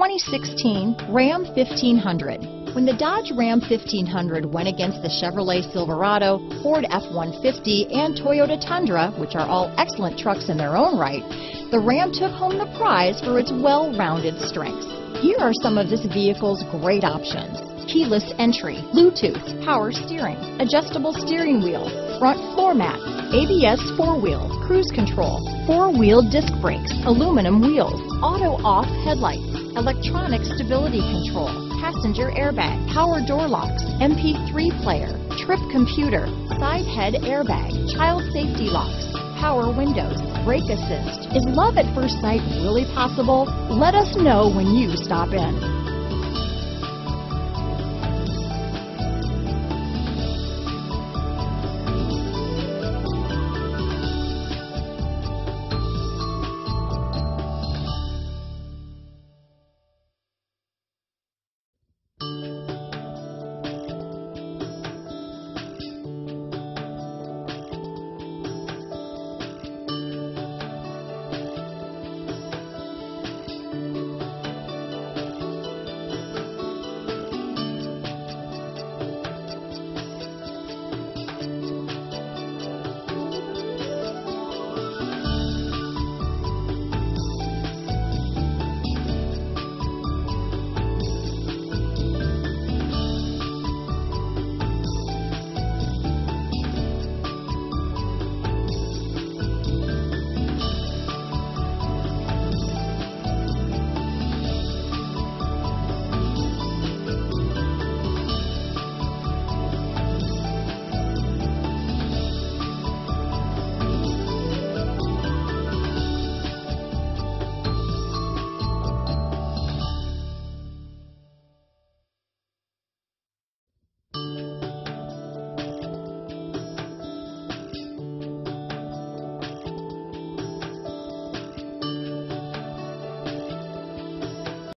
2016 Ram 1500. When the Dodge Ram 1500 went against the Chevrolet Silverado, Ford F-150, and Toyota Tundra, which are all excellent trucks in their own right, the Ram took home the prize for its well-rounded strengths. Here are some of this vehicle's great options. Keyless entry, Bluetooth, power steering, adjustable steering wheel, front floor mats, ABS four-wheel, cruise control, four-wheel disc brakes, aluminum wheels, auto-off headlights, electronic stability control, passenger airbag, power door locks, MP3 player, trip computer, side head airbag, child safety locks, power windows, brake assist. Is love at first sight really possible? Let us know when you stop in.